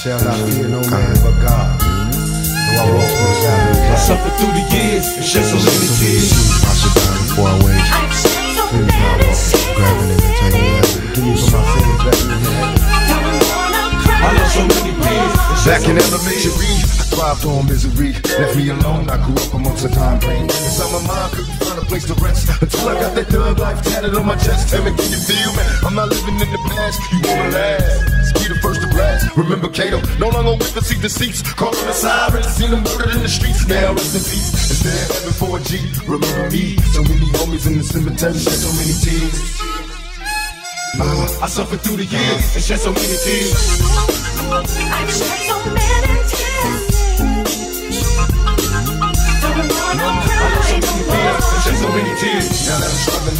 shall not fear no man but God. Though I walk through the valley of I death, suffered through the years and shed so many tears. I should die before I wage. Please, God, walk, grabbing it and taking it. Give me for my sins, let me in heaven. I lost so many peers and shed Back so in many elementary, I thrived on misery. Left me alone, I grew up amongst the time pain. Inside my mind, couldn't find a place to rest. Until I got that thug life tatted on my chest. Tell me, can you feel me? I'm not living in the past, you wanna last. Remember Kato, no longer with the seat deceits. Calling the sirens, seen them murdered in the streets. Now rest in peace. Is there heaven for a G? Remember me? So many homies in the cemetery, shed so many tears. Ah, I suffered through the years and shed so many tears. I've shed so many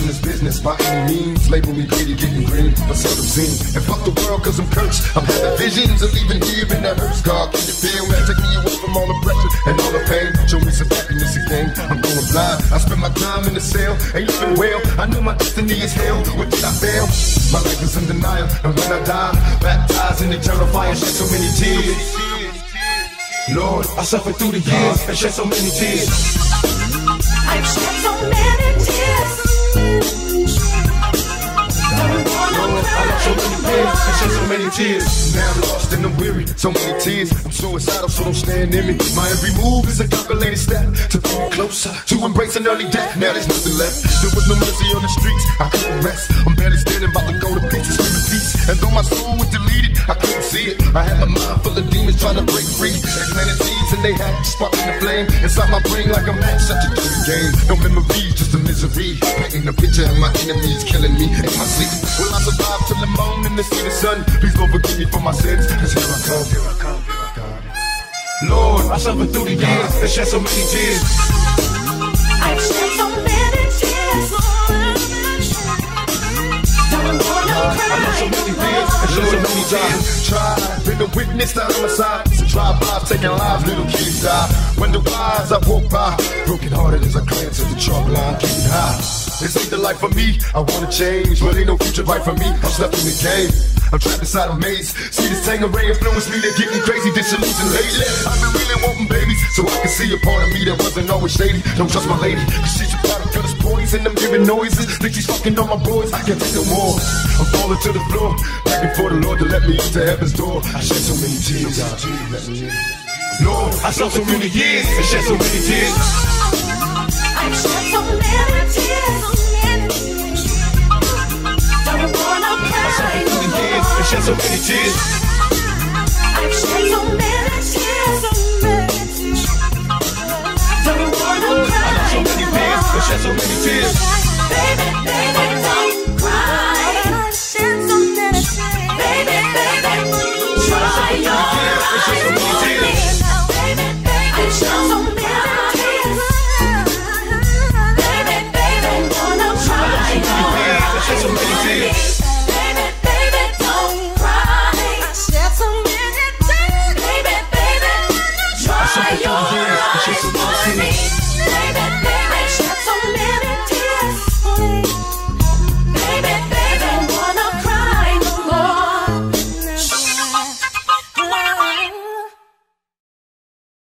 in this business by any means, label me greedy, getting green, but seldom seen. And fuck the world cause I'm cursed. I'm having visions of leaving here and that hurts. God, can you feel me? Take me away from all the pressure and all the pain. Show me some happiness again. I'm going blind. I spend my time in the cell, ain't living well. I know my destiny is hell. What did I fail? My life is in denial, and when I die, baptized in eternal fire, shed so many tears. Lord, I suffered through the years and shed so many tears. I've shed so many tears. Weary, so many tears. I'm suicidal, so don't stand near me. My every move is a calculated step to bring closer to embracing early death. Now there's nothing left. There was no mercy on the streets. I couldn't rest. I'm barely standing, about to go to pieces, screaming peace. And though my soul was deleted, I couldn't see it. I had my mind full of demons trying to break free. They planted seeds and they had sparking the flame inside my brain like a match. Such a dirty game. No memories, just a misery. Painting a picture of my enemies killing me in my sleep. Will I survive till the morning to see the sun? Please Lord forgive me for my come. Lord, I suffered through the years and shed so many tears. I've shed so many tears. Don't wanna I lost so many peers and shed so many tears. Try, been a witness to homicide. It's a drive-by, taking lives, little kids die. When the wise I walk by, broken hearted as I glance at the chalk line, keeping high. This ain't the life for me, I wanna change, but ain't no future right for me. I'm stuck in the game. I'm trapped inside a maze. See this Tanqueray influence me, they're getting crazy, disillusioned lately. I've been really wanting babies, so I can see a part of me that wasn't always shady. Don't trust my lady, cause she's a product of this poison. I'm giving noises, think she's fucking on my boys. I can't take no more. I'm falling to the floor, begging for the Lord to let me into heaven's door. I shed so many tears, me. Lord, I suffered through the years and shed so many tears. shed so many tears. I've shed so many tears, so I've so many tears, I've shed so many tears. Baby, baby, don't